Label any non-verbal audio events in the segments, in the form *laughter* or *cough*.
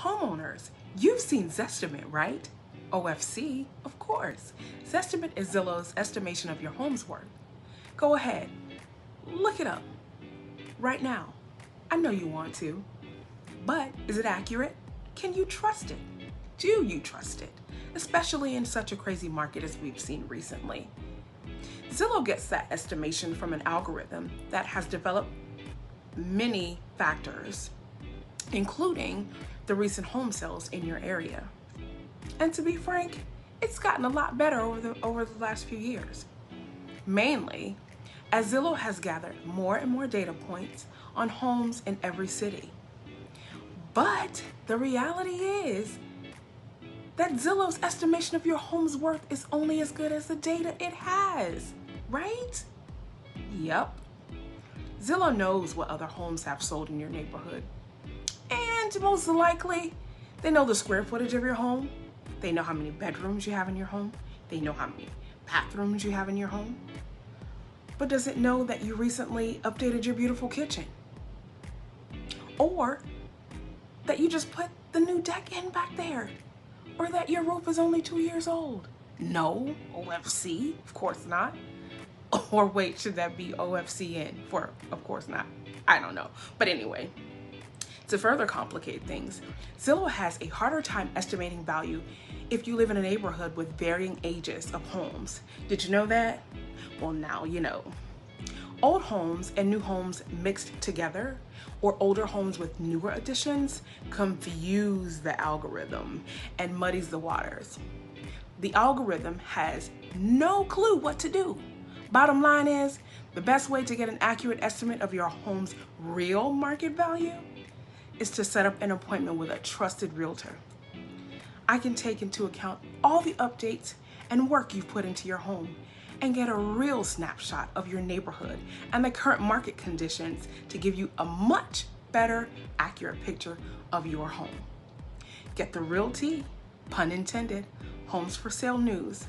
Homeowners, you've seen Zestimate, right? OFC, of course. Zestimate is Zillow's estimation of your home's worth. Go ahead, look it up right now. I know you want to, but is it accurate? Can you trust it? Do you trust it? Especially in such a crazy market as we've seen recently. Zillow gets that estimation from an algorithm that has developed many factors, including the recent home sales in your area. And to be frank, it's gotten a lot better over the, over the last few years. Mainly, as Zillow has gathered more and more data points on homes in every city. But the reality is that Zillow's estimation of your home's worth is only as good as the data it has, right? Yep. Zillow knows what other homes have sold in your neighborhood. Most likely, they know the square footage of your home. They know how many bedrooms you have in your home. They know how many bathrooms you have in your home. But does it know that you recently updated your beautiful kitchen? Or that you just put the new deck in back there? Or that your roof is only two years old? No, OFC, of course not. *laughs* Or wait, should that be OFCN? For, of course not. I don't know. But anyway, to further complicate things, Zillow has a harder time estimating value if you live in a neighborhood with varying ages of homes. Did you know that? Well, now you know. Old homes and new homes mixed together, or older homes with newer additions, confuse the algorithm and muddies the waters. The algorithm has no clue what to do. Bottom line is, the best way to get an accurate estimate of your home's real market value is to set up an appointment with a trusted realtor. I can take into account all the updates and work you've put into your home and get a real snapshot of your neighborhood and the current market conditions to give you a much better, accurate picture of your home. Get the Realty, pun intended, homes for sale news.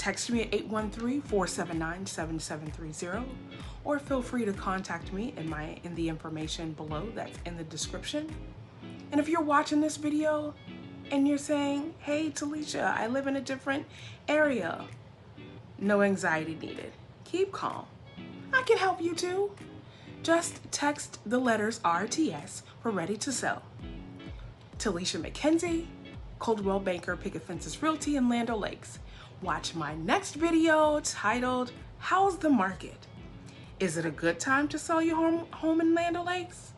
Text me at 813-479-7730 or feel free to contact me in my in the information below that's in the description. And if you're watching this video and you're saying, hey Telisha, I live in a different area, no anxiety needed. Keep calm. I can help you too. Just text the letters RTS for ready to sell. Telisha McKenzie, Coldwell Banker Pickett Fences Realty in Land O'Lakes. Watch my next video titled, How's the Market? Is it a good time to sell your home, home in Land O'Lakes?